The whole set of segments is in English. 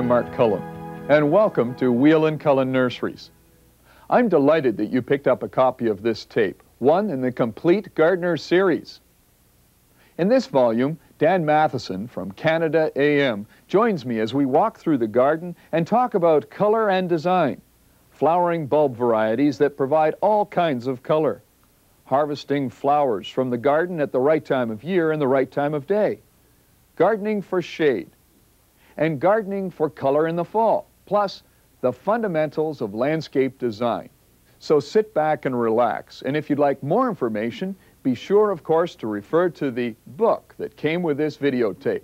I'm Mark Cullen, and welcome to Weall and Cullen Nurseries. I'm delighted that you picked up a copy of this tape, one in the complete Gardener series. In this volume, Dan Matheson from Canada AM joins me as we walk through the garden and talk about color and design, flowering bulb varieties that provide all kinds of color, harvesting flowers from the garden at the right time of year and the right time of day, gardening for shade, and gardening for color in the fall, plus the fundamentals of landscape design. So sit back and relax, and if you'd like more information, be sure, of course, to refer to the book that came with this videotape.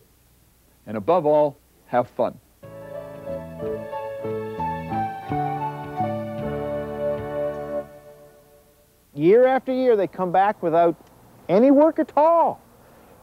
And above all, have fun. Year after year, they come back without any work at all.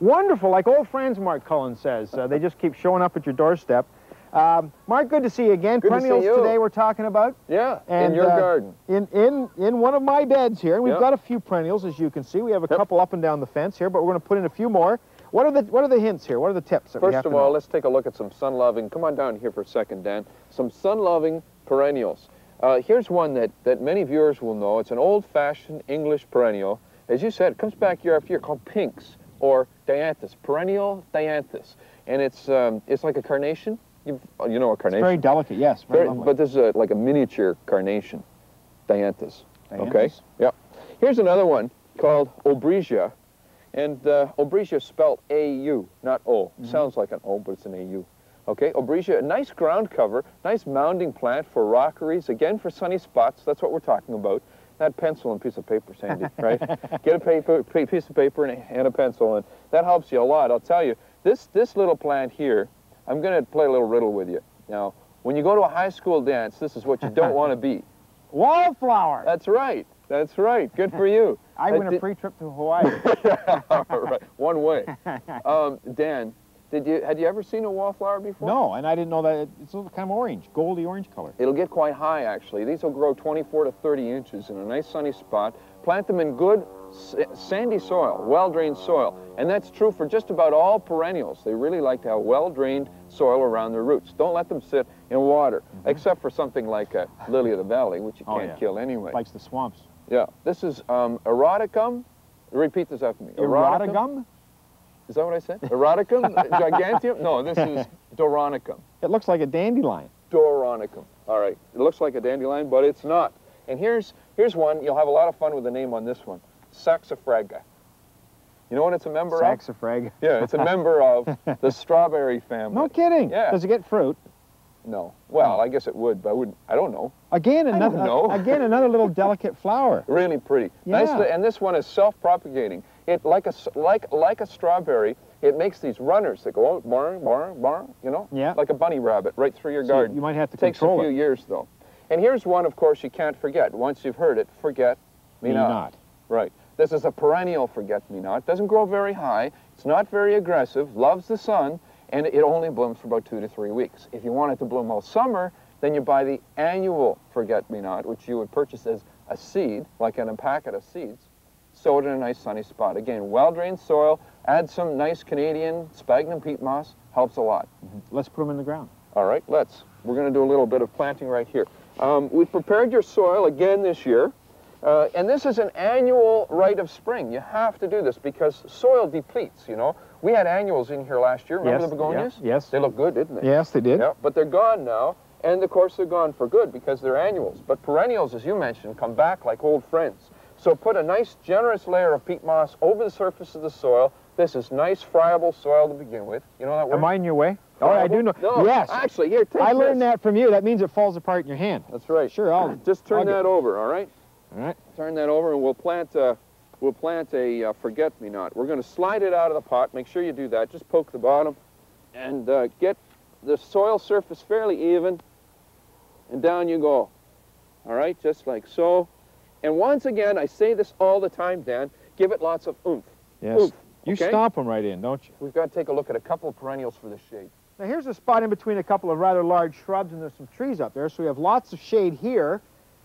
Wonderful, like old friends, Mark Cullen says. Uh, they just keep showing up at your doorstep. Um, Mark, good to see you again. Good Perennials to see you. today we're talking about. Yeah, And, in your uh, garden. In, in, in one of my beds here. And we've Yep. got a few perennials, as you can see. We have a Yep. couple up and down the fence here, but we're going to put in a few more. What are the, what are the hints here? What are the tips First of all, know? let's take a look at some sun-loving. Come on down here for a second, Dan. Some sun-loving perennials. Uh, here's one that, that many viewers will know. It's an old-fashioned English perennial. As you said, it comes back year after year called pinks or dianthus, perennial dianthus. And it's, um, it's like a carnation. You've, you know a It's carnation. very delicate, yes. Very Very- but this is a, like a miniature carnation, dianthus. Okay. Dianthus? Yep. Here's another one called Aubrieta, and uh, Aubrieta spelled A-U, not O. Mm-hmm. Sounds like an O, but it's an A-U. Okay. Aubrieta, a nice ground cover, nice mounding plant for rockeries. Again, for sunny spots. That's what we're talking about. That pencil and piece of paper, Sandy, right? Get a paper, piece of paper and a, and a pencil, and that helps you a lot. I'll tell you, this this little plant here, I'm going to play a little riddle with you. Now, when you go to a high school dance, this is what you don't want to be. Wallflower! That's right. That's right. Good for you. I Uh, win a free trip to Hawaii. All right. One way. Um, Dan, did you had you ever seen a wallflower before? no, and I didn't know that. It's kind of orange, goldy orange color. It'll get quite high, actually. These will grow 24 to 30 inches in a nice sunny spot. Plant them in good sandy soil, well-drained soil. And that's true for just about all perennials. They really like to have well-drained soil around their roots. Don't let them sit in water, except for something like a lily of the valley, which you Oh, can't yeah. kill anyway. Likes the swamps. Yeah. This is um, eroticum. Repeat this after me. Erotigum? Is that what I said? Eroticum? Giganteum? No, this is Doronicum. It looks like a dandelion. Doronicum. All right. It looks like a dandelion, but it's not. And here's here's one. You'll have a lot of fun with the name on this one. Saxifraga. You know what it's a member of? Saxifraga. Yeah, it's a member of the strawberry family. No kidding. Yeah. Does it get fruit? No. Well, I guess it would, but I wouldn't. I don't know. Again, another know. again another little delicate flower. Really pretty. Yeah. li- And this one is self-propagating. It like a like like a strawberry. It makes these runners that go oh, out, barn, barn, barn. You know. Yeah. Like a bunny rabbit, right through your So garden. you might have to Takes a few it. years though. And here's one, of course, you can't forget. Once you've heard it, forget me, Me not. not. Right. This is a perennial forget-me-not. Doesn't grow very high. It's not very aggressive. Loves the sun, and it only blooms for about two to three weeks. If you want it to bloom all summer, then you buy the annual forget-me-not, which you would purchase as a seed, like in a packet of seeds. Sow it in a nice sunny spot. Again, well-drained soil. Add some nice Canadian sphagnum peat moss. Helps a lot. Let's put them in the ground. All right, let's. We're going to do a little bit of planting right here. Um, we've prepared your soil again this year, uh, and this is an annual rite of spring. You have to do this because soil depletes, you know. We had annuals in here last year. Remember Yes, the begonias? yeah, yes. They look good, didn't they? Yes, they did. Yeah, but they're gone now, and of course they're gone for good because they're annuals. But perennials, as you mentioned, come back like old friends. So put a nice, generous layer of peat moss over the surface of the soil. This is nice, friable soil to begin with. You know that word? Am I in your way? Oh, I do know. No, yes. Actually, here, take I learned that from you. That means it falls apart in your hand. That's right. Sure, I'll Just turn I'll get- that over, all right? All right. Turn that over, and we'll plant. Uh, we'll plant a uh, forget-me-not. We're going to slide it out of the pot. Make sure you do that. Just poke the bottom, and uh, get the soil surface fairly even, and down you go. All right, just like so. And once again, I say this all the time, Dan. Give it lots of oomph. Yes. Oomph. You okay? stomp them right in, don't you? We've got to take a look at a couple of perennials for the shade. Now here's a spot in between a couple of rather large shrubs and there's some trees up there, so we have lots of shade here.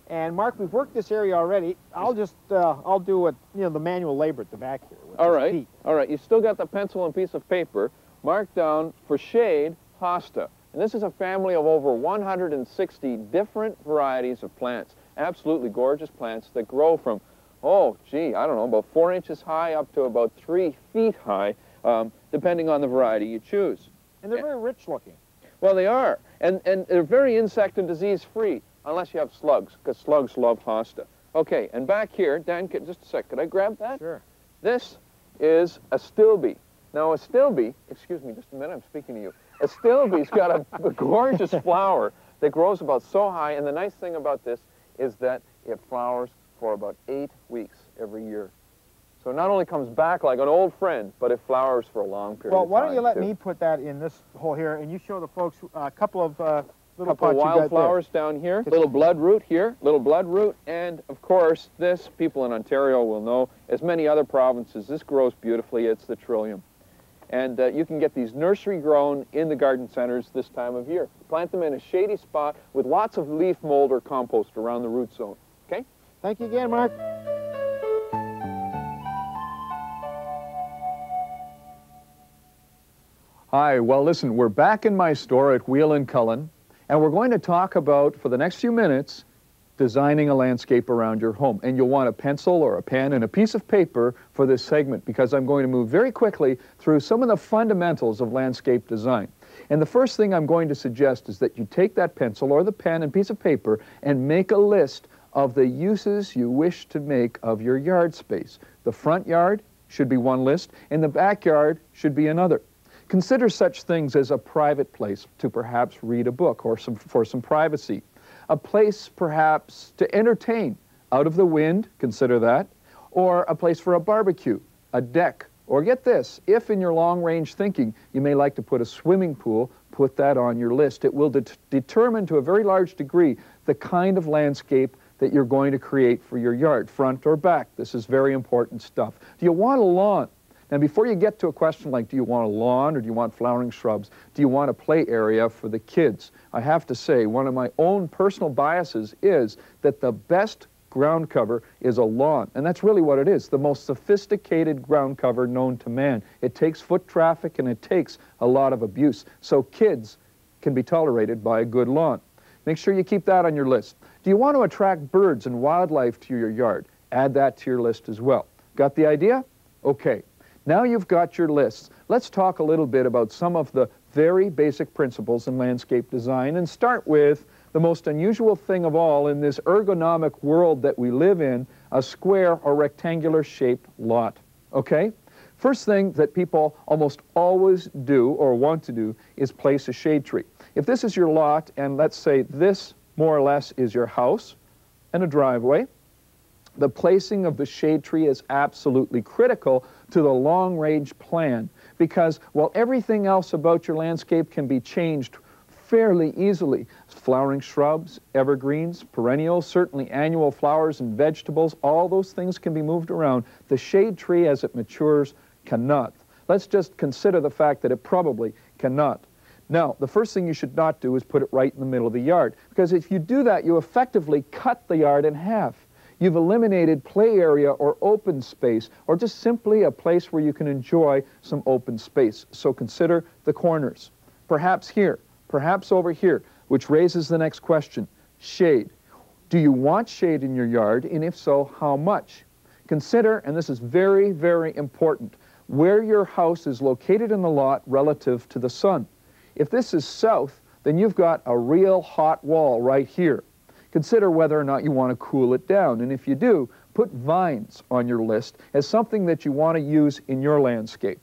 And Mark, we've worked this area already. I'll just, uh, I'll do what, you know, the manual labor at the back here. with All this right, peat. all right. You still got the pencil and piece of paper. Mark down for shade, hosta. And this is a family of over 160 different varieties of plants. Absolutely gorgeous plants that grow from, oh, gee, I don't know, about four inches high up to about three feet high, um, depending on the variety you choose. And they're very rich looking. Well, they are. And, and they're very insect and disease free, unless you have slugs, because slugs love hosta. Okay, and back here, Dan, just a sec, could I grab that? Sure. This is Astilbe. Now, Astilbe, excuse me just a minute, I'm speaking to you. Astilbe's got a, a gorgeous flower that grows about so high, and the nice thing about this is that it flowers for about eight weeks every year. So it not only comes back like an old friend, but it flowers for a long period Well, why don't you let too. me put that in this hole here, and you show the folks uh, a couple of uh, little couple of pots you got there. wildflowers down here, little bloodroot here, little bloodroot, and of course this, people in Ontario will know, as many other provinces, this grows beautifully, it's the trillium. And uh, you can get these nursery grown in the garden centers this time of year. Plant them in a shady spot with lots of leaf mold or compost around the root zone, okay? Thank you again, Mark. Hi, well listen, we're back in my store at Weall and Cullen, and we're going to talk about, for the next few minutes, designing a landscape around your home. And you'll want a pencil or a pen and a piece of paper for this segment because I'm going to move very quickly through some of the fundamentals of landscape design. And the first thing I'm going to suggest is that you take that pencil or the pen and piece of paper and make a list of the uses you wish to make of your yard space. The front yard should be one list, and the backyard should be another. Consider such things as a private place to perhaps read a book or some, for some privacy. A place perhaps to entertain out of the wind, consider that, or a place for a barbecue, a deck, or get this, if in your long range thinking you may like to put a swimming pool, put that on your list. It will det determine to a very large degree the kind of landscape that you're going to create for your yard, front or back. This is very important stuff. Do you want a lawn? Now, before you get to a question like, do you want a lawn or do you want flowering shrubs? Do you want a play area for the kids? I have to say, one of my own personal biases is that the best ground cover is a lawn. And that's really what it is, the most sophisticated ground cover known to man. It takes foot traffic and it takes a lot of abuse. So kids can be tolerated by a good lawn. Make sure you keep that on your list. Do you want to attract birds and wildlife to your yard? Add that to your list as well. Got the idea? Okay. Now you've got your lists. Let's talk a little bit about some of the very basic principles in landscape design and start with the most unusual thing of all in this ergonomic world that we live in, a square or rectangular shaped lot. Okay? First thing that people almost always do or want to do is place a shade tree. If this is your lot, and let's say this more or less is your house and a driveway, the placing of the shade tree is absolutely critical to the long-range plan because while everything else about your landscape can be changed fairly easily, flowering shrubs, evergreens, perennials, certainly annual flowers and vegetables, all those things can be moved around. The shade tree as it matures cannot. Let's just consider the fact that it probably cannot. Now, the first thing you should not do is put it right in the middle of the yard because if you do that, you effectively cut the yard in half. You've eliminated play area or open space, or just simply a place where you can enjoy some open space. So consider the corners. Perhaps here, perhaps over here, which raises the next question, shade. Do you want shade in your yard, and if so, how much? Consider, and this is very, very important, where your house is located in the lot relative to the sun. If this is south, then you've got a real hot wall right here. Consider whether or not you want to cool it down. And if you do, put vines on your list as something that you want to use in your landscape.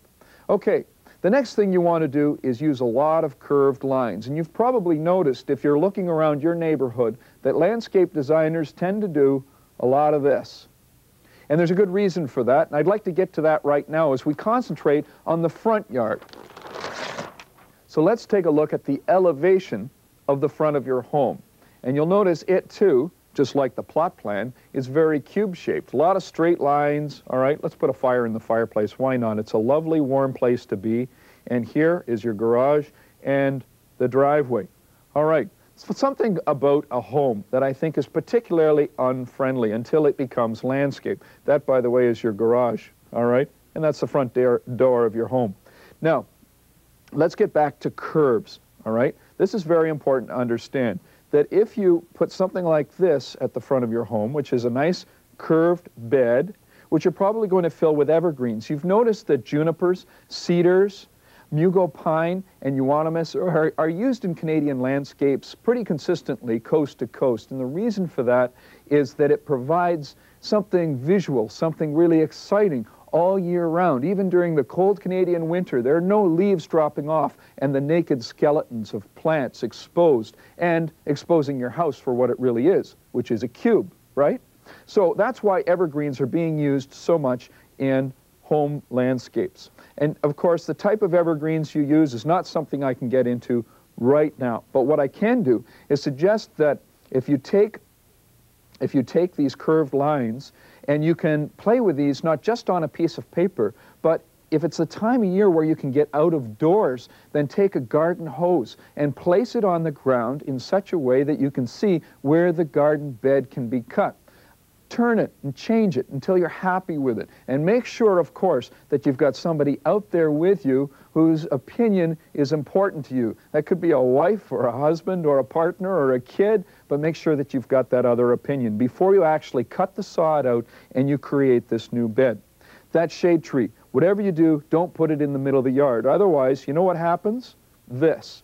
Okay, the next thing you want to do is use a lot of curved lines. And you've probably noticed if you're looking around your neighborhood that landscape designers tend to do a lot of this. And there's a good reason for that, and I'd like to get to that right now as we concentrate on the front yard. So let's take a look at the elevation of the front of your home. And you'll notice it too, just like the plot plan, is very cube-shaped. A lot of straight lines. All right, let's put a fire in the fireplace. Why not? It's a lovely warm place to be. And here is your garage and the driveway. All right, so something about a home that I think is particularly unfriendly until it becomes landscape. That, by the way, is your garage. All right, and that's the front door of your home. Now, let's get back to curves. All right, This is very important to understand, that if you put something like this at the front of your home, which is a nice curved bed, which you're probably going to fill with evergreens. You've noticed that junipers, cedars, mugo pine, and euonymus are, are used in Canadian landscapes pretty consistently coast to coast. And the reason for that is that it provides something visual, something really exciting all year round. Even during the cold Canadian winter, there are no leaves dropping off and the naked skeletons of plants exposed and exposing your house for what it really is, which is a cube, right? So that's why evergreens are being used so much in home landscapes. And of course, the type of evergreens you use is not something I can get into right now. But what I can do is suggest that if you take if you take these curved lines and you can play with these not just on a piece of paper, but if it's the time of year where you can get out of doors, then take a garden hose and place it on the ground in such a way that you can see where the garden bed can be cut turn it and change it until you're happy with it. And make sure, of course, that you've got somebody out there with you whose opinion is important to you. That could be a wife or a husband or a partner or a kid, but make sure that you've got that other opinion before you actually cut the sod out and you create this new bed. That shade tree, whatever you do, don't put it in the middle of the yard. Otherwise, you know what happens? This.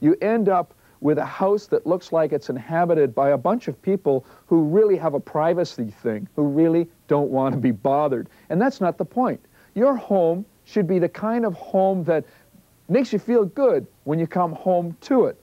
You end up with a house that looks like it's inhabited by a bunch of people who really have a privacy thing, who really don't want to be bothered. And that's not the point. Your home should be the kind of home that makes you feel good when you come home to it.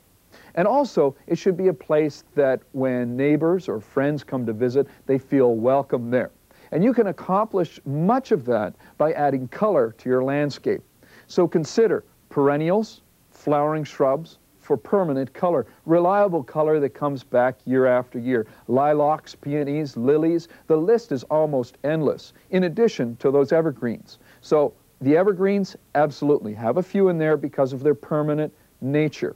And also, it should be a place that when neighbors or friends come to visit, they feel welcome there. And you can accomplish much of that by adding color to your landscape. So consider perennials, flowering shrubs, for permanent color, reliable color that comes back year after year. Lilacs, peonies, lilies, the list is almost endless, in addition to those evergreens. So the evergreens, absolutely, have a few in there because of their permanent nature.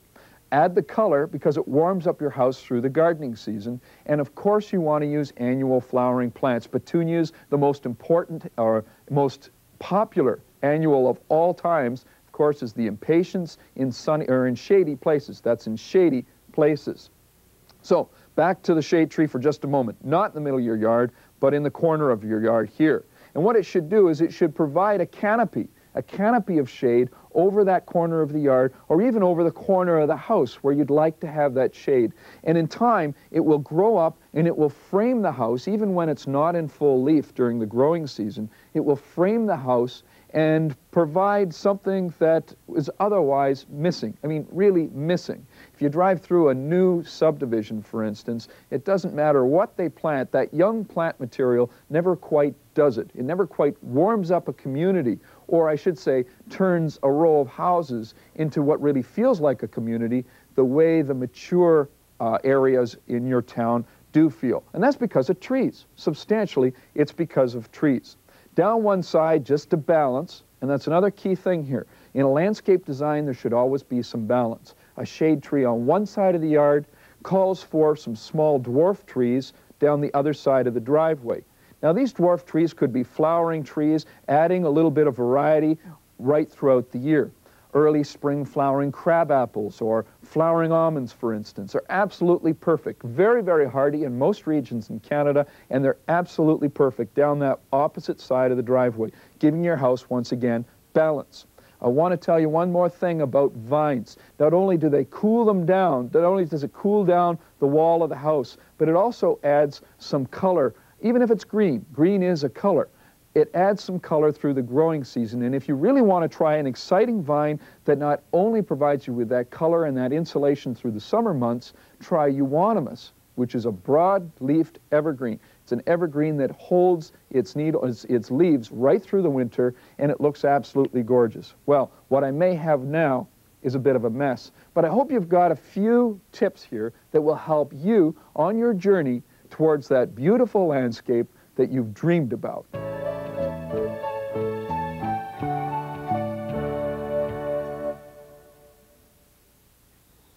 Add the color because it warms up your house through the gardening season. And of course you want to use annual flowering plants. Petunias, the most important or most popular annual of all times, of course, is the impatiens in sunny or in shady places. That's in shady places. So back to the shade tree for just a moment. Not in the middle of your yard, but in the corner of your yard here. And what it should do is it should provide a canopy, a canopy of shade over that corner of the yard or even over the corner of the house where you'd like to have that shade. And in time, it will grow up and it will frame the house, even when it's not in full leaf during the growing season. It will frame the house and provide something that is otherwise missing. I mean, really missing. If you drive through a new subdivision, for instance, it doesn't matter what they plant, that young plant material never quite does it. It never quite warms up a community, or I should say, turns a row of houses into what really feels like a community the way the mature uh, areas in your town do feel. And that's because of trees. Substantially, it's because of trees down one side just to balance, and that's another key thing here. In a landscape design, there should always be some balance. A shade tree on one side of the yard calls for some small dwarf trees down the other side of the driveway. Now, these dwarf trees could be flowering trees, adding a little bit of variety right throughout the year early spring flowering crab apples or flowering almonds, for instance, are absolutely perfect. Very, very hardy in most regions in Canada, and they're absolutely perfect down that opposite side of the driveway, giving your house, once again, balance. I want to tell you one more thing about vines. Not only do they cool them down, not only does it cool down the wall of the house, but it also adds some color, even if it's green. Green is a color it adds some color through the growing season. And if you really want to try an exciting vine that not only provides you with that color and that insulation through the summer months, try euonymus, which is a broad-leafed evergreen. It's an evergreen that holds its, needles, its leaves right through the winter, and it looks absolutely gorgeous. Well, what I may have now is a bit of a mess, but I hope you've got a few tips here that will help you on your journey towards that beautiful landscape that you've dreamed about.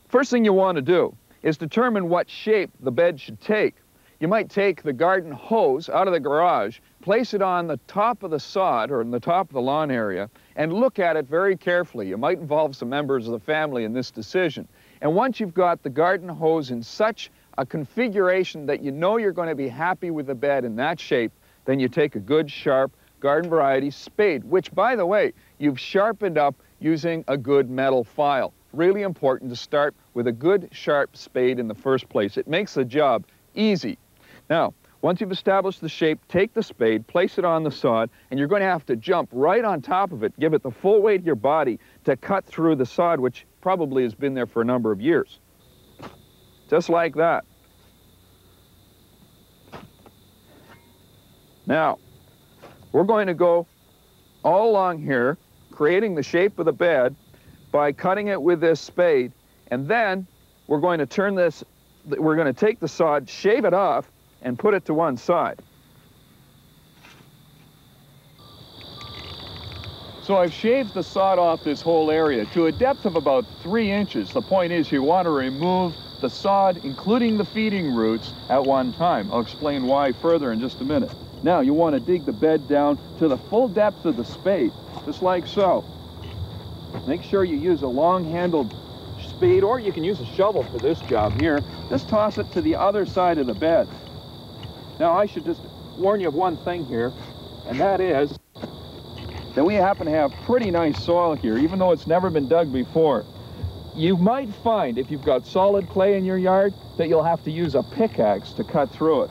First thing you want to do is determine what shape the bed should take. You might take the garden hose out of the garage, place it on the top of the sod or in the top of the lawn area, and look at it very carefully. You might involve some members of the family in this decision. And once you've got the garden hose in such a configuration that you know you're going to be happy with the bed in that shape, then you take a good sharp garden variety spade, which by the way, you've sharpened up using a good metal file. Really important to start with a good sharp spade in the first place. It makes the job easy. Now, once you've established the shape, take the spade, place it on the sod, and you're going to have to jump right on top of it, give it the full weight of your body to cut through the sod, which probably has been there for a number of years. Just like that. Now, we're going to go all along here, creating the shape of the bed by cutting it with this spade, and then we're going to turn this, we're going to take the sod, shave it off, and put it to one side. So I've shaved the sod off this whole area to a depth of about three inches. The point is you want to remove the sod, including the feeding roots, at one time. I'll explain why further in just a minute. Now you want to dig the bed down to the full depth of the spade, just like so. Make sure you use a long-handled spade, or you can use a shovel for this job here. Just toss it to the other side of the bed. Now I should just warn you of one thing here, and that is that we happen to have pretty nice soil here, even though it's never been dug before. You might find, if you've got solid clay in your yard, that you'll have to use a pickaxe to cut through it.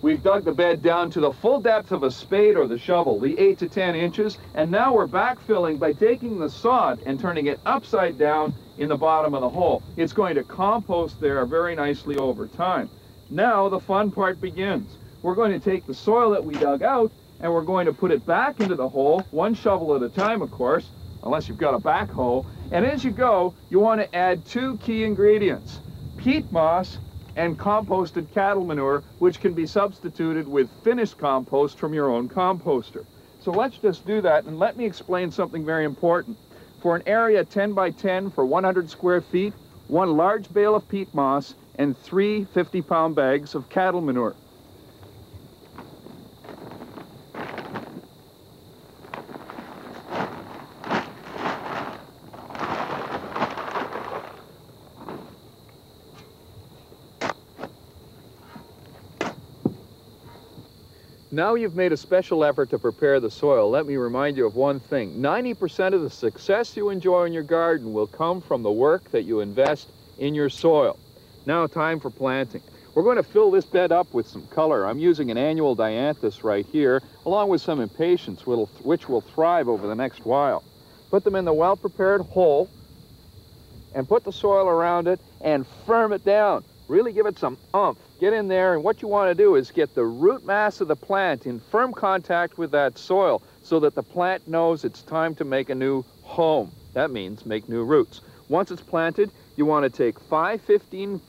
We've dug the bed down to the full depth of a spade or the shovel, the 8 to 10 inches, and now we're backfilling by taking the sod and turning it upside down in the bottom of the hole. It's going to compost there very nicely over time. Now the fun part begins. We're going to take the soil that we dug out and we're going to put it back into the hole, one shovel at a time, of course, unless you've got a backhoe. And as you go, you want to add two key ingredients, peat moss and composted cattle manure, which can be substituted with finished compost from your own composter. So let's just do that, and let me explain something very important. For an area 10 by 10 for 100 square feet, one large bale of peat moss and three 50-pound bags of cattle manure. Now you've made a special effort to prepare the soil. Let me remind you of one thing. 90% of the success you enjoy in your garden will come from the work that you invest in your soil. Now time for planting. We're going to fill this bed up with some color. I'm using an annual dianthus right here, along with some impatiens, which will thrive over the next while. Put them in the well-prepared hole, and put the soil around it, and firm it down. Really give it some umph. Get in there, and what you want to do is get the root mass of the plant in firm contact with that soil so that the plant knows it's time to make a new home. That means make new roots. Once it's planted, you want to take 5-15-5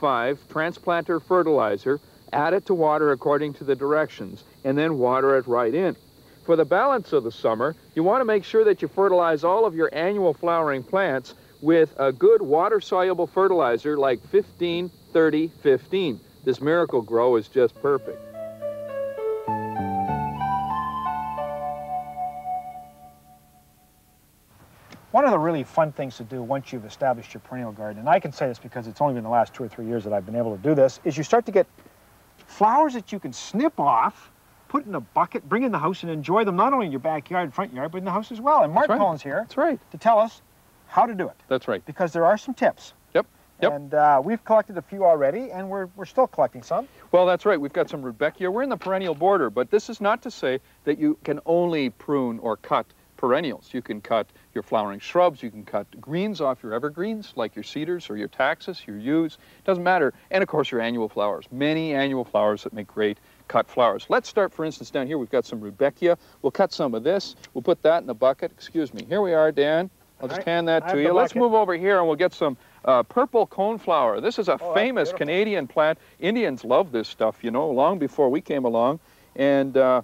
transplanter fertilizer, add it to water according to the directions, and then water it right in. For the balance of the summer, you want to make sure that you fertilize all of your annual flowering plants with a good water-soluble fertilizer like 15-30-15. This Miracle-Gro is just perfect. One of the really fun things to do once you've established your perennial garden, and I can say this because it's only been the last two or three years that I've been able to do this, is you start to get flowers that you can snip off, put in a bucket, bring in the house, and enjoy them not only in your backyard, and front yard, but in the house as well. And Mark right. Cullen's here That's right. to tell us how to do it. That's right. Because there are some tips. Yep. And uh, we've collected a few already, and we're, we're still collecting some. Well, that's right. We've got some Rudbeckia. We're in the perennial border, but this is not to say that you can only prune or cut perennials. You can cut your flowering shrubs, you can cut greens off your evergreens, like your cedars or your taxus, your yews, doesn't matter. And of course your annual flowers, many annual flowers that make great cut flowers. Let's start, for instance, down here, we've got some Rudbeckia. We'll cut some of this. We'll put that in a bucket. Excuse me. Here we are, Dan. I'll just right. hand that to you. the Let's move over here and we'll get some uh, purple coneflower. This is a Oh, famous beautiful. Canadian plant. Indians love this stuff, you know, long before we came along. And uh,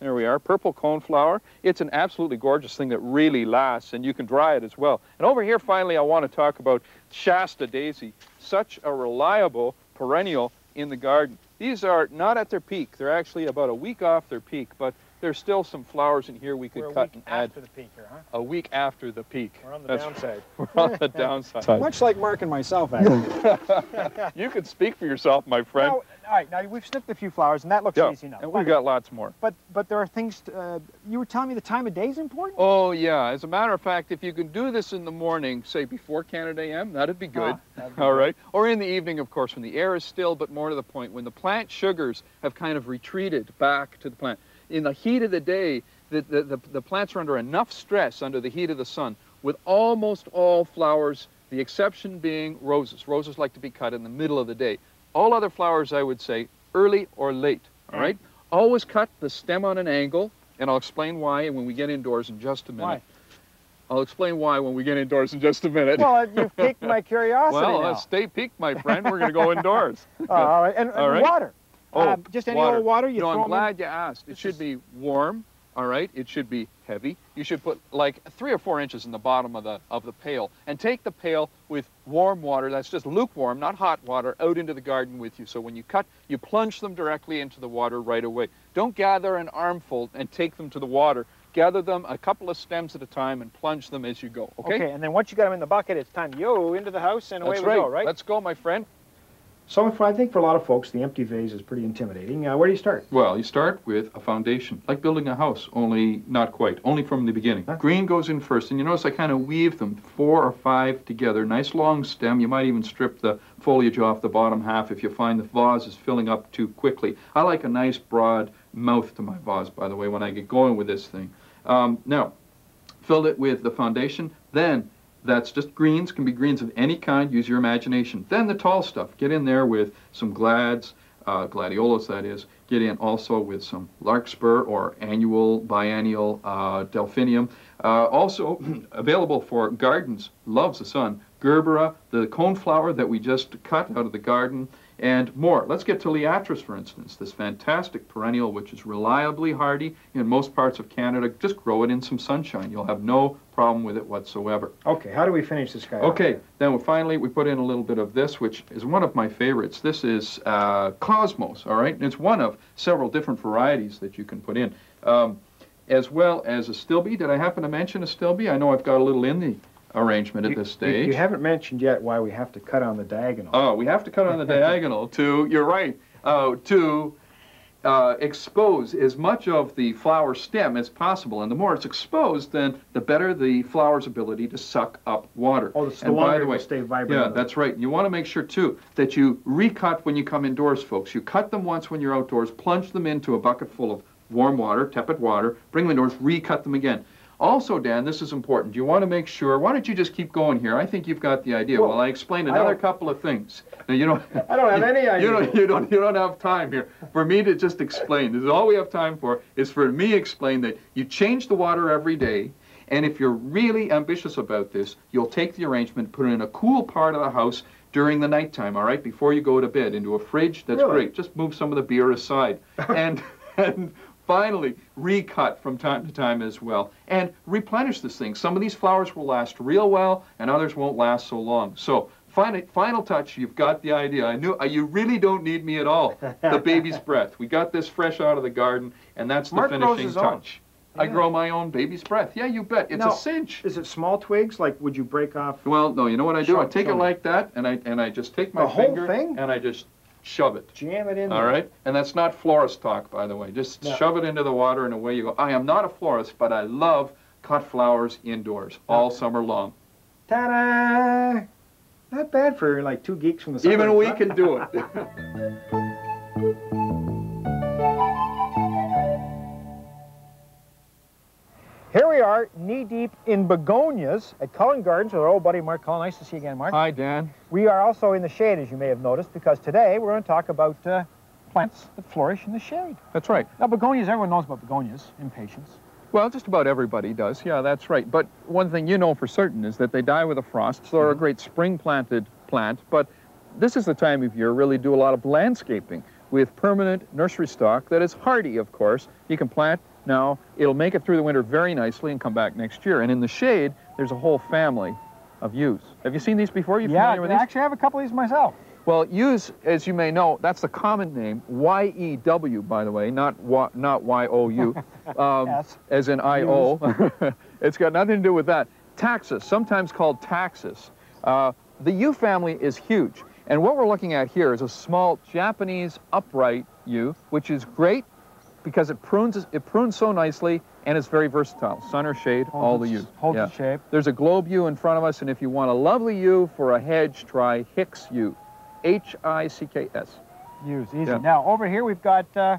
there we are, purple coneflower. It's an absolutely gorgeous thing that really lasts, and you can dry it as well. And over here, finally, I want to talk about Shasta daisy, such a reliable perennial in the garden. These are not at their peak. They're actually about a week off their peak, but there's still some flowers in here we could We're cut and add after the peak here, huh? a week after the peak. We're on the That's- downside. We're on the downside. Much like Mark and myself, actually. you can speak for yourself, my friend. Now, all right, now we've snipped a few flowers, and that looks yeah, easy enough. and we've got lots more. But but there are things. Uh, you were telling me the time of day is important. Oh, yeah. As a matter of fact, if you can do this in the morning, say before Canada AM, that'd be good. Ah, that'd be All good. right. Or in the evening, of course, when the air is still, but more to the point, when the plant sugars have kind of retreated back to the plant. In the heat of the day, the, the, the, the plants are under enough stress under the heat of the sun, with almost all flowers, the exception being roses. Roses like to be cut in the middle of the day. All other flowers, I would say, early or late. All right. Always cut the stem on an angle, and I'll explain why when we get indoors in just a minute. Why? I'll explain why when we get indoors in just a minute. Well, you've piqued my curiosity Well, now. uh, stay peaked, my friend. We're going to go indoors. Oh, all right, and, and All right. water. Oh, Uh, just any old water you no, throw I'm 'em in? glad you asked. It This should is- be warm. All right. It should be heavy. You should put like three or four inches in the bottom of the of the pail, and take the pail with warm water. That's just lukewarm, not hot water, out into the garden with you. So when you cut, you plunge them directly into the water right away. Don't gather an armful and take them to the water. Gather them a couple of stems at a time and plunge them as you go. Okay. and then once you got them in the bucket, it's time yo into the house and away That's we right. go, right? Let's go, my friend. So I think for a lot of folks, the empty vase is pretty intimidating. Uh, where do you start? Well, you start with a foundation, like building a house, only not quite, only from the beginning. Huh? Green goes in first, and you notice I kind of weave them four or five together. Nice long stem. You might even strip the foliage off the bottom half if you find the vase is filling up too quickly. I like a nice broad mouth to my vase, by the way, when I get going with this thing. Um, now, filled it with the foundation, then that's just greens, can be greens of any kind, use your imagination. Then the tall stuff, get in there with some glads, uh, gladiolas that is, get in also with some larkspur or annual, biennial uh, delphinium. Uh, also available for gardens, loves the sun, gerbera, the coneflower that we just cut out of the garden, and more. Let's get to Liatris, for instance, this fantastic perennial which is reliably hardy in most parts of Canada. Just grow it in some sunshine. You'll have no problem with it whatsoever. Okay, how do we finish this guy? Okay, then we finally we put in a little bit of this, which is one of my favorites. This is uh, Cosmos, all right? And it's one of several different varieties that you can put in, um, as well as Astilbe. Did I happen to mention Astilbe? I know I've got a little in the arrangement at You- this stage. You, haven't mentioned yet why we have to cut on the diagonal. Oh, we have to cut on the diagonal to, you're right, uh, to uh, expose as much of the flower stem as possible. And the more it's exposed, then the better the flower's ability to suck up water. oh, the and by longer the it will stay vibrant. yeah, that's right. You want to make sure, too, that you recut when you come indoors, folks. You cut them once when you're outdoors, plunge them into a bucket full of warm water, tepid water, bring them indoors, recut them again. Also, Dan, this is important. You want to make sure, why don't you just keep going here? I think you've got the idea. Well, Well, I explain another don't- couple of things. Now, you don't, I don't have any idea. you don't, you don't, you don't have time here for me to just explain. This is all we have time for is for me to explain that you change the water every day, and if you're really ambitious about this, you'll take the arrangement, put it in a cool part of the house during the nighttime, all right, before you go to bed, into a fridge. That's Really? great. Just move some of the beer aside, and and finally recut from time to time as well, and replenish this thing. Some of these flowers will last real well, and others won't last so long. So. Final, final touch, you've got the idea. I knew uh, you really don't need me at all. The baby's breath. We got this fresh out of the garden, and that's the Mark finishing touch. I grow my own baby's breath. Yeah, you bet. It's Now- a cinch. Is it small twigs? Like, would you break off? Well, no, you know what I do? I take it like that, and I and I just take my The whole finger thing? and I just shove it. Jam it in All there. right, and that's not florist talk, by the way. Just No. shove it into the water, and away you go. I am not a florist, but I love cut flowers indoors all summer long. Ta-da! Not bad for like two geeks from the Even we can do it. are, knee deep in begonias at Cullen Gardens with our old buddy Mark Cullen. Nice to see you again, Mark. Hi, Dan. We are also in the shade, as you may have noticed, because today we're going to talk about uh, plants that flourish in the shade. That's right. Now, begonias, everyone knows about begonias, impatiens. Well, just about everybody does. Yeah, that's right. But one thing you know for certain is that they die with a frost, so they're a great spring-planted plant. But this is the time of year really do a lot of landscaping with permanent nursery stock that is hardy, of course. You can plant now. It'll make it through the winter very nicely and come back next year. And in the shade, there's a whole family of yews. Have you seen these before? You yeah, familiar with these? I these? actually have a couple of these myself. Well, yews, as you may know, that's the common name, Y-E-W, by the way, not y, not Y-O-U, um, Yes. as in I-O. it's got nothing to do with that. Taxus, sometimes called taxus. Uh, the yew family is huge. And what we're looking at here is a small Japanese upright yew, which is great because it prunes, it prunes so nicely and it's very versatile. Sun or shade, all the yews. Holds Yeah. its shape. There's a globe yew in front of us, and if you want a lovely yew for a hedge, try Hicks yew. H-I-C-K-S. Use easy. Yeah. Now over here we've got uh,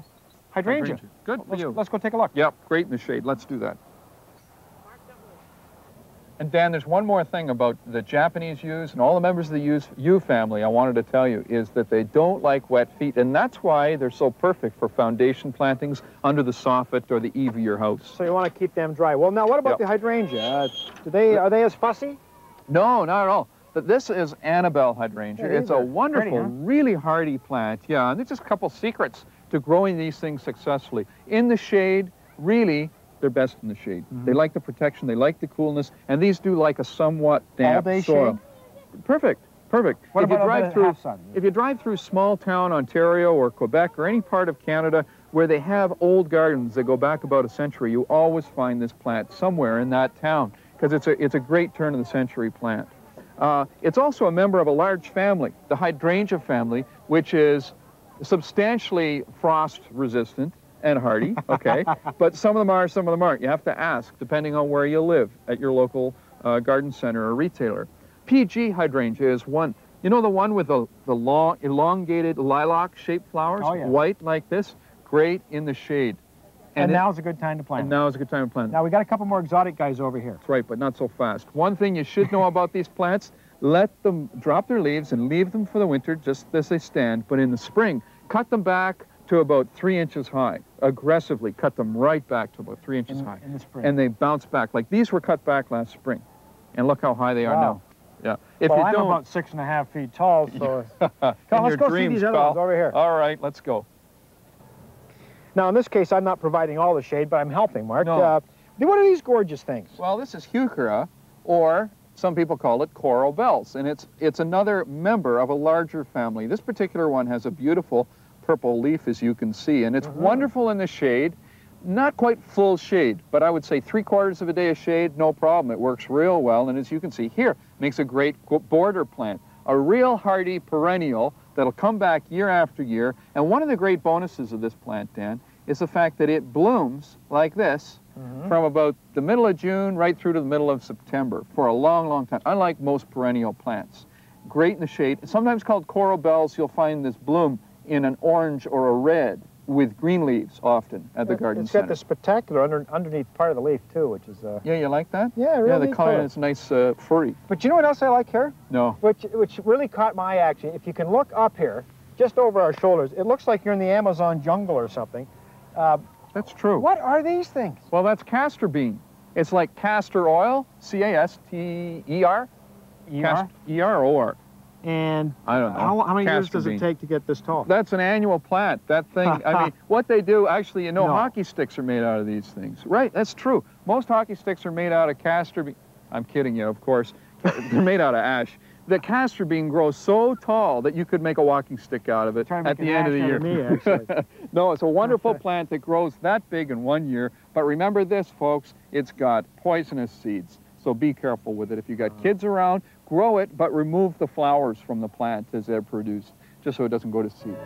hydrangea. Good for Let's, you. let's go take a look. Yep, great in the shade. Let's do that. And Dan, there's one more thing about the Japanese yews and all the members of the yew family I wanted to tell you is that they don't like wet feet, and that's why they're so perfect for foundation plantings under the soffit or the eave of your house. So you want to keep them dry. Well, now what about Yep. the hydrangea? Uh, do they are they as fussy? No, not at all. But this is Annabelle hydrangea. Yeah, it's a wonderful, pretty, huh? really hardy plant. Yeah, and there's just a couple secrets to growing these things successfully. In the shade, really, they're best in the shade. Mm-hmm. They like the protection, they like the coolness, and these do like a somewhat damp soil. Perfect, perfect. What if you drive through, sun? if you drive through small town Ontario or Quebec or any part of Canada where they have old gardens that go back about a century, you always find this plant somewhere in that town because it's a, it's a great turn of the century plant. Uh, it's also a member of a large family, the hydrangea family, which is substantially frost resistant and hardy, okay? but some of them are, some of them aren't. You have to ask, depending on where you live at your local uh, garden center or retailer. PG hydrangea is one. You know the one with the, the long, elongated lilac-shaped flowers? Oh, yeah. White like this? Great in the shade. And, it- now's a good time to plant. and now is a good time to plant. Now we got a couple more exotic guys over here. That's right, but not so fast. One thing you should know about these plants, let them drop their leaves and leave them for the winter just as they stand, but in the spring, cut them back to about three inches high. Aggressively cut them right back to about three inches In, high. in the spring. And they bounce back. Like these were cut back last spring. And look how high they are Wow. now. Yeah. If well, you I'm don't, about six and a half feet tall, so. Come on, let's go dreams, see these other pal. ones over here. All right, let's go. Now in this case, I'm not providing all the shade, but I'm helping, Mark. No. Uh, what are these gorgeous things? Well, this is heuchera, or some people call it coral bells, and it's it's another member of a larger family. This particular one has a beautiful purple leaf, as you can see, and it's uh-huh. wonderful in the shade. Not quite full shade, but I would say three quarters of a day of shade, no problem. It works real well, and as you can see here, makes a great border plant. A real hardy perennial that'll come back year after year. And one of the great bonuses of this plant, Dan, is the fact that it blooms like this mm-hmm. from about the middle of June right through to the middle of September for a long, long time, unlike most perennial plants. Great in the shade. Sometimes called coral bells, you'll find this bloom in an orange or a red with green leaves often at the garden It's center. got this spectacular under, underneath part of the leaf too, which is. Uh, Yeah, you like that? yeah, Yeah, really. the color color. is nice, uh, furry. But you know what else I like here? No. Which which really caught my eye. If you can look up here, just over our shoulders, it looks like you're in the Amazon jungle or something. Uh, That's true. what are these things? Well, that's castor bean. It's like castor oil, C-A-S-T-E-R. Cast- E-R or O-R. And I don't know. how, how many years does bean. it take to get this tall? That's an annual plant. That thing, I mean, what they do, actually, you know, No. hockey sticks are made out of these things. Right, that's true. Most hockey sticks are made out of castor bean. I'm kidding you, of course. They're made out of ash. The castor bean grows so tall that you could make a walking stick out of it at the end of the year. of me, actually. no, it's a wonderful plant that grows that big in one year. But remember this, folks, it's got poisonous seeds. So be careful with it. If you got kids around, grow it, but remove the flowers from the plant as they're produced, just so it doesn't go to seed.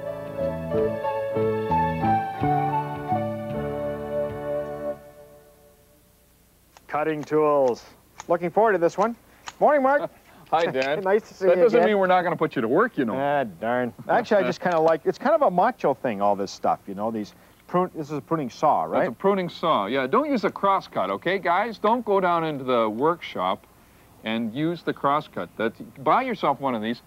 Cutting tools. Looking forward to this one. Morning, Mark. Hi, Dan. nice to see that you That doesn't again. mean we're not going to put you to work, you know. Ah, darn. Actually, I just kind of like, it's kind of a macho thing, all this stuff, you know, these prune, this is a pruning saw, That's right? a pruning saw. Yeah, don't use a crosscut, okay, guys? Don't go down into the workshop and use the crosscut. That buy yourself one of these.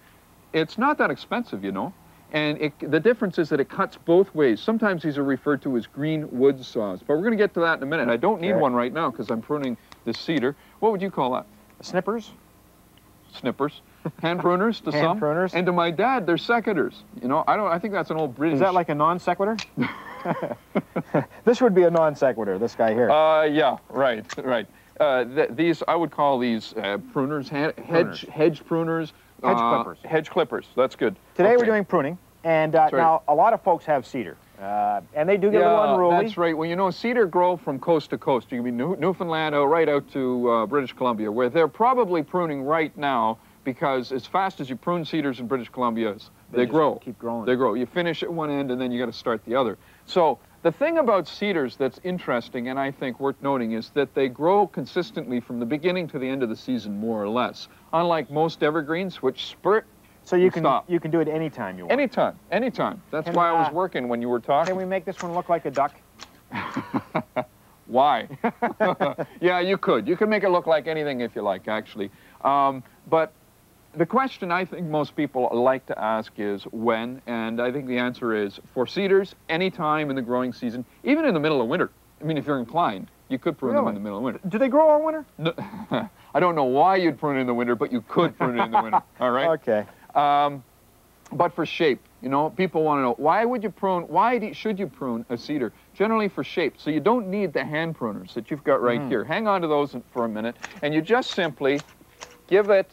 It's not that expensive, you know. And it, the difference is that it cuts both ways. Sometimes these are referred to as green wood saws, but we're going to get to that in a minute. I don't need Okay. one right now because I'm pruning this cedar. What would you call that? Snippers? Snippers, hand pruners to Hand some, pruners. and to my dad, they're secateurs. You know, I don't. I think that's an old British. Is that like a non sequitur? this would be a non sequitur, this guy here. Uh, yeah, right, right. Uh, th these, I would call these uh, pruners, hedge, Pruners. hedge pruners, Hedge Uh, clippers. hedge clippers. That's good. Today we're doing pruning, and uh, right. now a lot of folks have cedar, uh, and they do get a little unruly. That's right. Well, you know, cedar grow from coast to coast. You can be New- Newfoundland right out to uh, British Columbia, where they're probably pruning right now because as fast as you prune cedars in British Columbia, they, They grow. keep growing. They grow. You finish at one end and then you got to start the other. So the thing about cedars that's interesting and I think worth noting is that they grow consistently from the beginning to the end of the season, more or less. Unlike most evergreens, which spurt so you can stop. you can do it anytime you want. anytime, anytime. That's Can, why I was working when you were talking. Can we make this one look like a duck? Why? yeah, you could. You can make it look like anything if you like, actually. Um, but the question I think most people like to ask is when, and I think the answer is for cedars, anytime in the growing season, even in the middle of winter. I mean, if you're inclined, you could prune them in the middle of winter. Do they grow all winter? No, I don't know why you'd prune it in the winter, but you could prune it in the winter. All right. Okay. Um, but for shape, you know, people want to know why would you prune? Why do, should you prune a cedar? Generally for shape. So you don't need the hand pruners that you've got right here. Hang on to those for a minute, and you just simply give it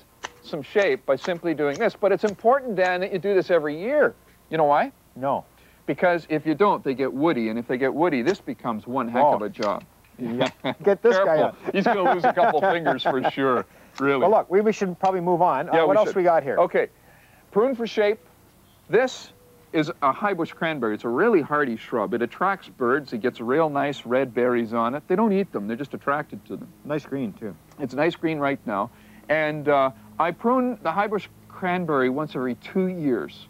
some shape by simply doing this. But it's important, Dan, that you do this every year. You know why? No. Because if you don't, they get woody, and if they get woody, this becomes one heck of Oh. a job. Yeah. Get this guy out. He's going to lose a couple fingers for sure. Really. Well, look, we, we should probably move on. Yeah, Uh, Yeah, what we else should. we got here? Okay, prune for shape. This is a high bush cranberry. It's a really hardy shrub. It attracts birds. It gets real nice red berries on it. They don't eat them. They're just attracted to them. Nice green too. It's nice green right now. And uh, I prune the high bush cranberry once every two years.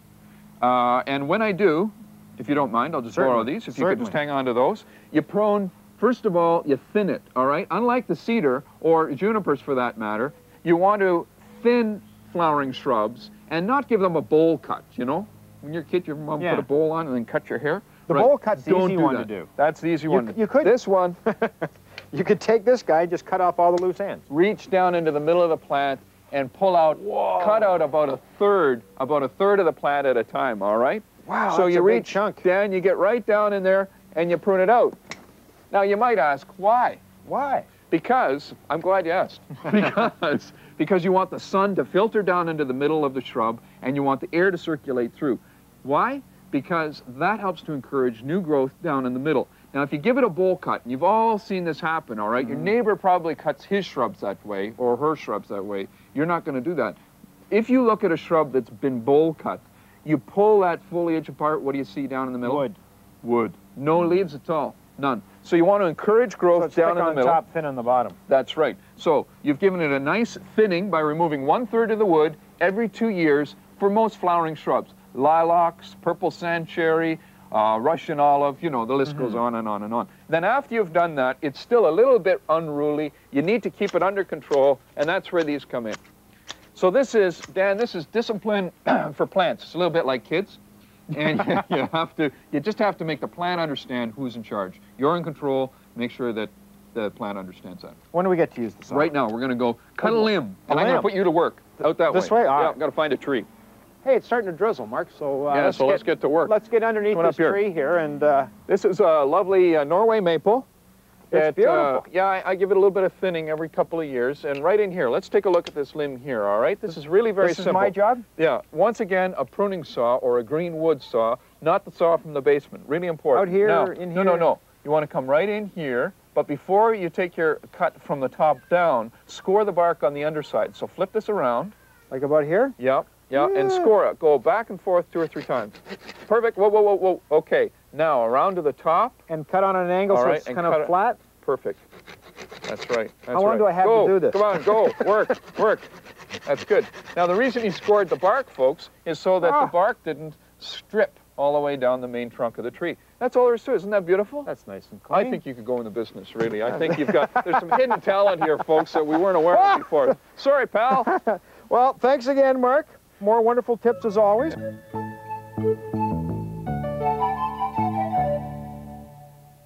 Uh, and when I do, if you don't mind, I'll just borrow these. If you could just hang on to those. You prune, first of all, you thin it, all right? Unlike the cedar, or junipers for that matter, you want to thin flowering shrubs and not give them a bowl cut, you know? When you're a kid, your mom Yeah. put a bowl on and then cut your hair. The bowl cut's the Don't easy do one to do. That's the easy You one. you could- This one, You could take this guy and just cut off all the loose ends. reach down into the middle of the plant and pull out, cut out about a third, about a third of the plant at a time, all right? Wow, so that's you a big reach chunk. down, you get right down in there, and you prune it out. Now you might ask, why? Why? Because, I'm glad you asked, because, because you want the sun to filter down into the middle of the shrub and you want the air to circulate through. Why? Because that helps to encourage new growth down in the middle. Now, if you give it a bowl cut, and you've all seen this happen, all right? Mm-hmm. Your neighbor probably cuts his shrubs that way or her shrubs that way. You're not going to do that. If you look at a shrub that's been bowl cut, you pull that foliage apart, what do you see down in the middle? Wood. Wood. No leaves at all. None. So you want to encourage growth So down in the on middle. top, thin on the bottom. That's right. So you've given it a nice thinning by removing one third of the wood every two years for most flowering shrubs. Lilacs, purple sand cherry, uh, Russian olive, you know, the list goes on and on and on. Then after you've done that, it's still a little bit unruly. You need to keep it under control, and that's where these come in. So this is, Dan, this is discipline for plants. It's a little bit like kids. And you, have to, you just have to make the plant understand who's in charge. You're in control. Make sure that the plant understands that. When do we get to use this? Right now, we're going to go cut a limb, a and I'm going to put you to work out that This way. way? All yeah, right. Got to find a tree. Hey, it's starting to drizzle, Mark. So uh, Yeah, so let's get to work. Let's get underneath this here. tree here and. Uh, This is a lovely uh, Norway maple. It's It, uh, beautiful. yeah, I, I give it a little bit of thinning every couple of years. And right in here, let's take a look at this limb here, all right? This is really very this is simple. my job. Yeah, once again, a pruning saw or a green wood saw, not the saw from the basement. Really important. Out here, Now, in here? No, no, no. You want to come right in here, but before you take your cut from the top down, score the bark on the underside. So flip this around. Like about here. Yep, yep, and score it. Go back and forth two or three times. Perfect. Whoa, whoa, whoa, whoa. Okay, now around to the top. And cut on an angle All so right, it's kind of it- flat. Perfect. That's right. That's How long right. do I have to Go. do this? Come on, go. Work, work. That's good. Now, the reason he scored the bark, folks, is so that Ah. the bark didn't strip all the way down the main trunk of the tree. That's all there is to it. Isn't that beautiful? That's nice and clean. I think you could go in the business, really. I think you've got, there's some hidden talent here, folks, that we weren't aware of before. Sorry, pal. Well, thanks again, Mark. More wonderful tips as always.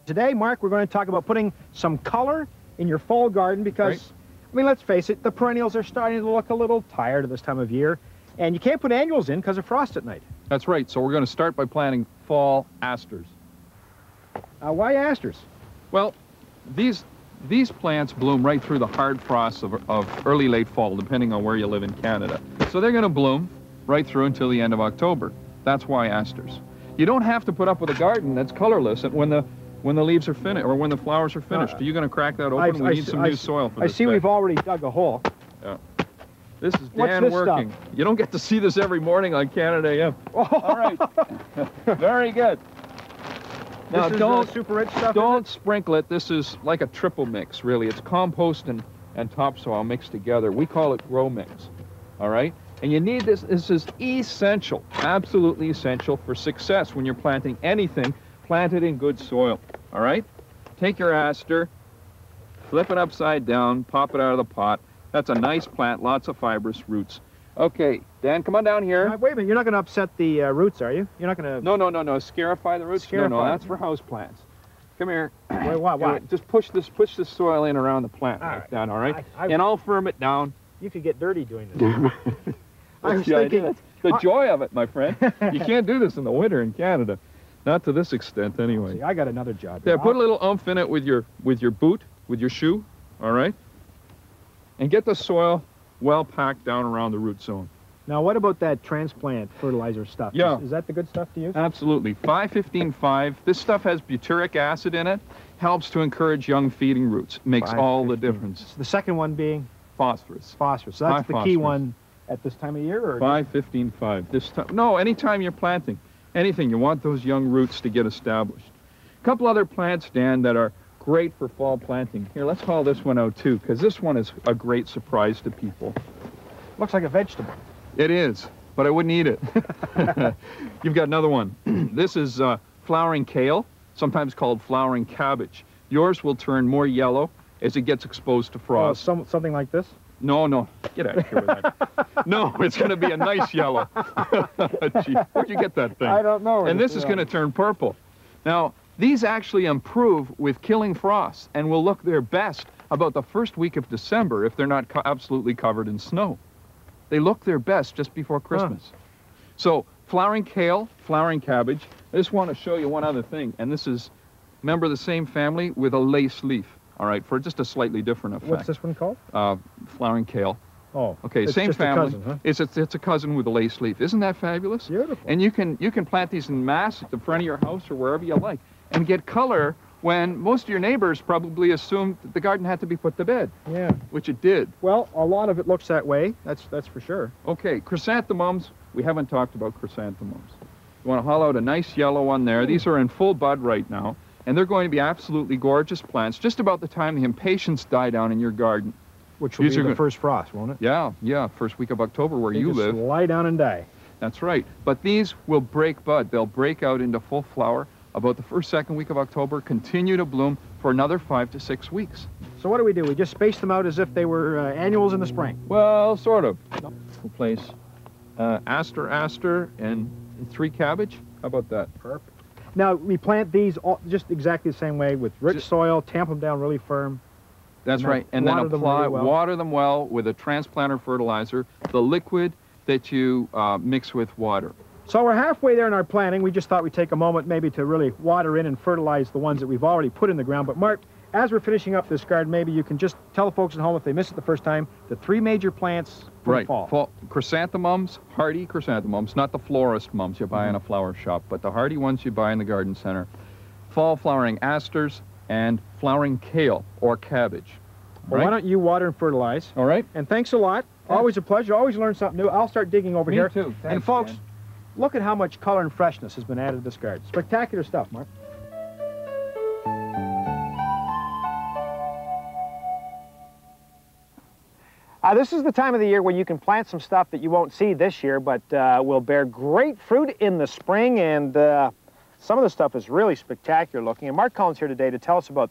Today, Mark, we're going to talk about putting some color in your fall garden because, Right. I mean, let's face it, the perennials are starting to look a little tired at this time of year. And you can't put annuals in because of frost at night. That's right. So we're going to start by planting fall asters. Uh, why asters? Well, these these plants bloom right through the hard frosts of, of early late fall, depending on where you live in Canada. So they're going to bloom right through until the end of October. That's why asters. You don't have to put up with a garden that's colorless when the when the leaves are finished or when the flowers are finished. Uh, are you going to crack that open? I- we I need see- some I new see- soil for I this see bed. we've already dug a hole. Yeah. This is Dan this stuff? working. You don't get to see this every morning on Canada AM. All right. Very good. Now this is, don't uh, super rich stuff. don't sprinkle it. This is like a triple mix, really. It's compost and, and topsoil mixed together. We call it grow mix. All right? And you need this. This is essential, absolutely essential for success when you're planting anything planted in good soil. All right? Take your aster, flip it upside down, pop it out of the pot. That's a nice plant, lots of fibrous roots. Okay, Dan, come on down here. Uh, wait a minute, you're not going to upset the uh, roots, are you? You're not going to. No, no, no, no. Scarify the roots. No, no, that's for house plants. Come here. Wait, what? Just push this, push the soil in around the plant All like right. that, all right? I, I, and I'll firm it down. you could get dirty doing this. I was the idea. thinking. That's the I- joy of it, my friend. you can't do this in the winter in Canada, not to this extent oh, anyway. See, I got another job. There, here. put a little umph in it with your with your boot, with your shoe, all right? And get the soil well packed down around the root zone. Now, what about that transplant fertilizer stuff? Yeah. Is, is that the good stuff to use? Absolutely. 515-5. This stuff has butyric acid in it. Helps to encourage young feeding roots. Makes all the difference. The second one being Phosphorus. phosphorus. So that's High the key one at this time of year, or Five fifteen five. This time, no, anytime you're planting, anything you want those young roots to get established. A couple other plants, Dan, that are great for fall planting. Here, let's haul this one out too, because this one is a great surprise to people. looks like a vegetable. It is, but I wouldn't eat it. You've got another one. this is uh, flowering kale, sometimes called flowering cabbage. Yours will turn more yellow as it gets exposed to Oh, frost. some, something like this. No, no. Get out of here with that. no, it's going to be a nice yellow. Gee, where'd you get that thing? I don't know. and this is going to turn purple. Now, these actually improve with killing frost and will look their best about the first week of December if they're not co- absolutely covered in snow. They look their best just before Christmas. So, flowering kale, flowering cabbage. I just want to show you one other thing, and this is member of the same family with a lace leaf. All right, for just a slightly different effect. What's this one called? Uh, flowering kale. Oh, Okay, it's same just family. A cousin, huh? It's, it's it's a cousin with a lace leaf. Isn't that fabulous? Beautiful. And you can you can plant these in mass at the front of your house or wherever you like, and get color when most of your neighbors probably assumed that the garden had to be put to bed, Yeah. which it did. Well, a lot of it looks that way. That's that's for sure. Okay, chrysanthemums. We haven't talked about chrysanthemums. You want to haul out a nice yellow one there. These are in full bud right now, and they're going to be absolutely gorgeous plants. Just about the time the impatiens die down in your garden. Which will These be are the good. first frost, won't it? Yeah, yeah, first week of October where They you just live. Lie down and die. That's right. But these will break bud. They'll break out into full flower about the first, second week of October, continue to bloom for another five to six weeks. So what do we do? We just space them out as if they were uh, annuals in the spring. Well, sort of. We'll place uh, aster, aster, and three cabbage. How about that? Perfect. Now we plant these all, just exactly the same way with rich Just- soil, tamp them down really firm. That's And right. And then water them apply, really well. water them well with a transplanter fertilizer, the liquid that you uh, mix with water. So we're halfway there in our planting. We just thought we'd take a moment maybe to really water in and fertilize the ones that we've already put in the ground. But Mark, as we're finishing up this garden, maybe you can just tell the folks at home if they missed it the first time, the three major plants for right. the fall. Chrysanthemums, hardy chrysanthemums, not the florist mums you buy in a Mm-hmm. flower shop, but the hardy ones you buy in the garden center. Fall flowering asters and flowering kale or cabbage. Well, right? why don't you water and fertilize? All right. And thanks a lot. Yeah. Always a pleasure. Always learn something new. I'll start digging over Me here. too. and folks, Dan. look at how much color and freshness has been added to this garden. Spectacular stuff, Mark. Uh, this is the time of the year where you can plant some stuff that you won't see this year, but uh, will bear great fruit in the spring. And uh, some of the stuff is really spectacular looking. And Mark Cullen's here today to tell us about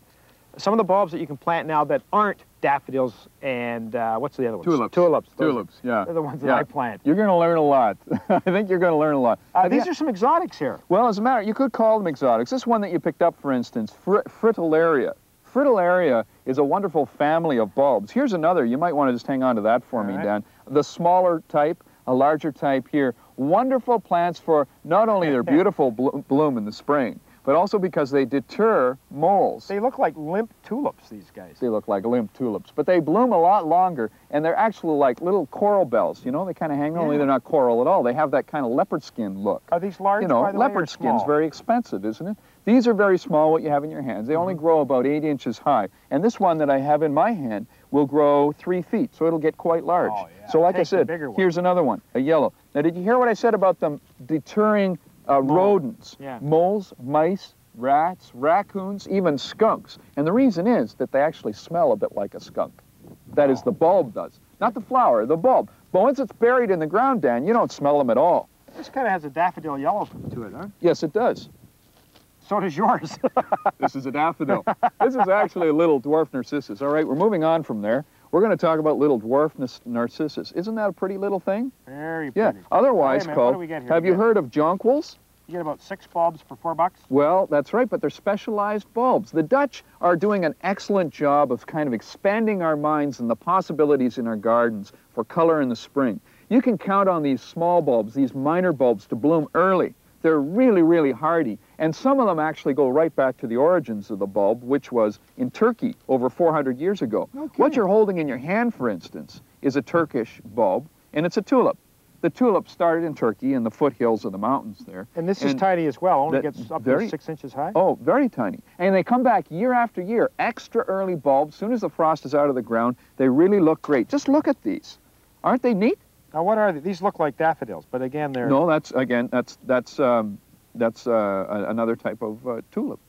some of the bulbs that you can plant now that aren't daffodils and uh, what's the other ones? Tulips. Tulips. Those- Tulips, yeah. They're the ones that Yeah. I plant. You're going to learn a lot. I think you're going to learn a lot. Uh, these are some exotics here. Well, as a matter, you could call them exotics. This one that you picked up, for instance, fr fritillaria. Fritillaria is a wonderful family of bulbs. Here's another. You might want to just hang on to that for All me, right. Dan. The smaller type, a larger type here. Wonderful plants for not only their beautiful blo bloom in the spring, but also because they deter moles. They look like limp tulips, these guys. They look like limp tulips, but they bloom a lot longer, and they're actually like little coral bells. You know, they kind of hang, only they're not coral at all. They have that kind of leopard skin look. Are these large, You know, by the way, or leopard skin's very expensive, isn't it? These are very small, what you have in your hands. They only Mm-hmm. grow about eight inches high. And this one that I have in my hand will grow three feet, so it'll get quite large. Oh, yeah. So like I Take the said, here's another one, a yellow. Now, did you hear what I said about them deterring uh, rodents? Yeah. Moles, mice, rats, raccoons, even skunks. And the reason is that they actually smell a bit like a skunk. That is, Oh. the bulb does. Not the flower, the bulb. But once it's buried in the ground, Dan, you don't smell them at all. This kind of has a daffodil yellow to it, huh? Yes, it does. So does yours. This is a daffodil. this is actually a little dwarf narcissus. All right, we're moving on from there. We're going to talk about little dwarf narcissus. Isn't that a pretty little thing? Very pretty. Yeah, otherwise Wait a what called. do we get here? Have you heard of jonquils? You get about six bulbs for four bucks. Well, that's right, but they're specialized bulbs. The Dutch are doing an excellent job of kind of expanding our minds and the possibilities in our gardens for color in the spring. You can count on these small bulbs, these minor bulbs, to bloom early. They're really, really hardy, and some of them actually go right back to the origins of the bulb, which was in Turkey over 400 years ago. No What you're holding in your hand, for instance, is a Turkish bulb, and it's a tulip. The tulip started in Turkey in the foothills of the mountains there. And this is tiny as well. Only gets up very- to six inches high. Oh, very tiny. And they come back year after year, extra early bulbs. soon as the frost is out of the ground, they really look great. Just look at these. Aren't they neat? Now, what are they? These look like daffodils, but again, they're No, that's, again, that's, that's, um, that's uh, another type of uh, tulip.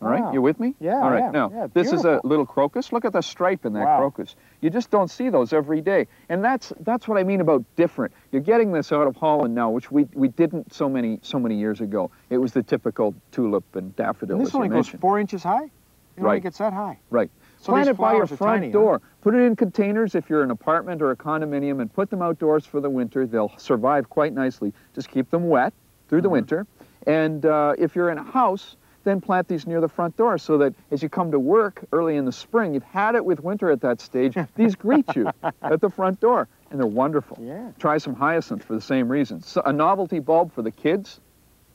All right, Wow. you with me? Yeah, All right, am. now, Yeah, this is a little crocus. Look at the stripe in that Wow. crocus. You just don't see those every day. And that's, that's what I mean about different. You're getting this out of Holland now, which we, we didn't so many, so many years ago. It was the typical tulip and daffodil, And this only goes four inches high. It only Right. gets that high. Right. So Plant it by your front tiny, huh? door. Put it in containers if you're in an apartment or a condominium and put them outdoors for the winter. They'll survive quite nicely. Just keep them wet through the Mm-hmm. winter. And uh, if you're in a house, then plant these near the front door so that as you come to work early in the spring, you've had it with winter at that stage, these greet you at the front door. And they're wonderful. Yeah. Try some hyacinth for the same reason. So a novelty bulb for the kids.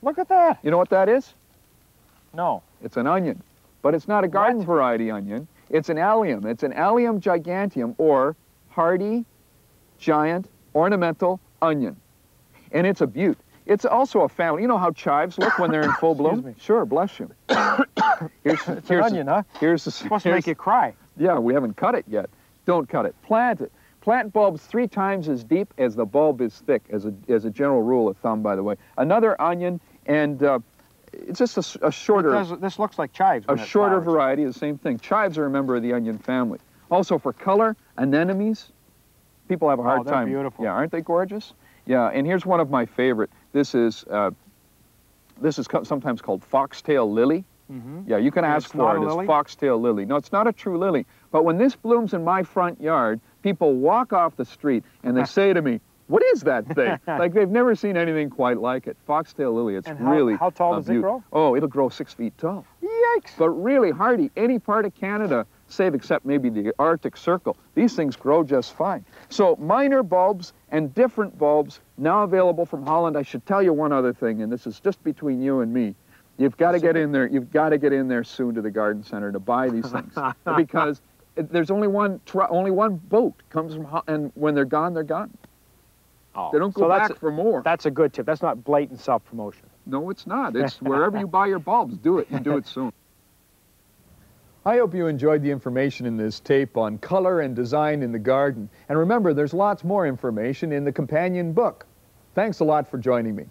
Look at that. You know what that is? No. It's an onion, but it's not a garden variety onion. It's an allium. It's an allium giganteum or hardy, giant, ornamental onion. And it's a beaut. It's also a family. You know how chives look when they're in full bloom? Excuse me. Sure, bless you. Here's, It's an here's, onion, huh? here's the, Supposed to here's- make you cry. yeah, we haven't cut it yet. Don't cut it. Plant it. Plant bulbs three times as deep as the bulb is thick, as a, as a general rule of thumb, by the way. Another onion, and uh, it's just a, It shorter, does- this looks like chives. a shorter flowers. variety, the same thing. Chives are a member of the onion family. Also for color, anemones, people have a hard Oh, they're time. beautiful. Yeah, aren't they gorgeous? Yeah, and here's one of my favorite. This is, uh, this is sometimes called foxtail lily. Mm -hmm. Yeah, you can And ask it's for it as lily? foxtail lily. No, it's not a true lily. But when this blooms in my front yard, people walk off the street and they say to me, "What is that thing?" like they've never seen anything quite like it. Foxtail lily. It's And how- really how tall does it grow? Oh, it'll grow six feet tall. Yikes. But really hardy. Any part of Canada, save except maybe the Arctic Circle, these things grow just fine. So minor bulbs and different bulbs now available from Holland. I should tell you one other thing, and this is just between you and me. You've got to get in there. You've got to get in there soon to the garden center to buy these things because there's only one tr- only one boat comes from, Ho- and when they're gone, they're gone. Oh, They don't go so back that's, for more. That's a good tip. That's not blatant self-promotion. No, it's not. It's wherever you buy your bulbs, do it and do it soon. I hope you enjoyed the information in this tape on color and design in the garden. And remember, there's lots more information in the companion book. Thanks a lot for joining me.